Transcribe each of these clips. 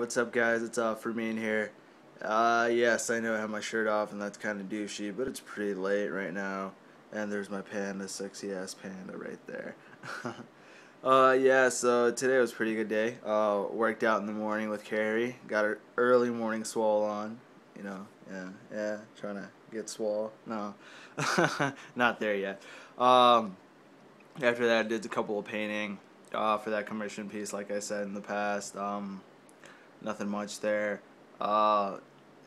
What's up guys, it's uh, Fermin here. Uh, yes, I know I have my shirt off and that's kind of douchey, but it's pretty late right now. And there's my panda, sexy ass panda right there. uh, yeah, so today was pretty good day. Uh, worked out in the morning with Carrie. Got her early morning swole on. You know, yeah, yeah, trying to get swole. No, not there yet. Um, after that, I did a couple of painting uh, for that commission piece, like I said in the past. Um, nothing much there. Uh,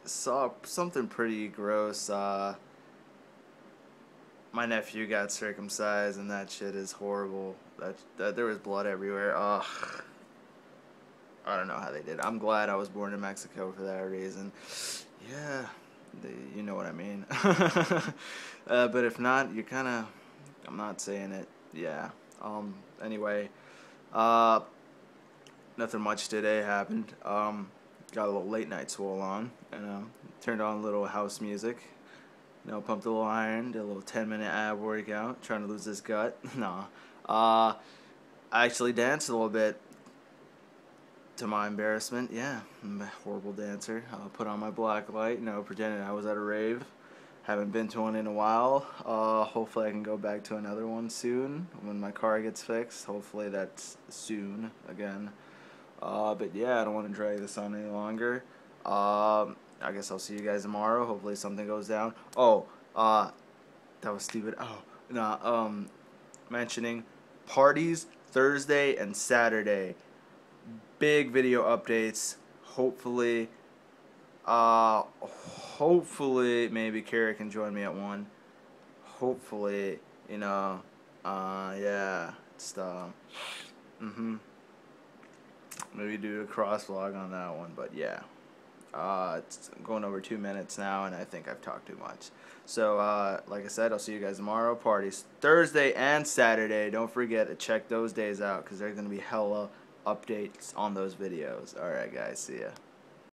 saw something pretty gross. Uh, my nephew got circumcised, and that shit is horrible. That, that there was blood everywhere. Ugh. I don't know how they did. I'm glad I was born in Mexico for that reason. Yeah, you know what I mean. uh, but if not, you're kind of. I'm not saying it. Yeah. Um. Anyway. Uh, nothing much today happened. Um, got a little late night swole on, and uh, turned on a little house music. You know, pumped a little iron, did a little 10 minute ab workout, trying to lose this gut. nah. Uh, I actually danced a little bit. To my embarrassment, yeah, I'm a horrible dancer. Uh, put on my black light, you know, pretending I was at a rave. Haven't been to one in a while. Uh, hopefully I can go back to another one soon when my car gets fixed. Hopefully that's soon again. Uh, but yeah, I don't want to drag this on any longer. Um, I guess I'll see you guys tomorrow. Hopefully something goes down. Oh, uh, that was stupid. Oh, nah, um, mentioning parties Thursday and Saturday. Big video updates. Hopefully, uh, hopefully maybe Kara can join me at one. Hopefully, you know, uh, yeah, it's uh, mm-hmm. Maybe do a cross vlog on that one, but yeah. Uh, it's going over two minutes now, and I think I've talked too much. So, uh, like I said, I'll see you guys tomorrow. Parties Thursday and Saturday. Don't forget to check those days out because there's going to be hella updates on those videos. Alright, guys. See ya.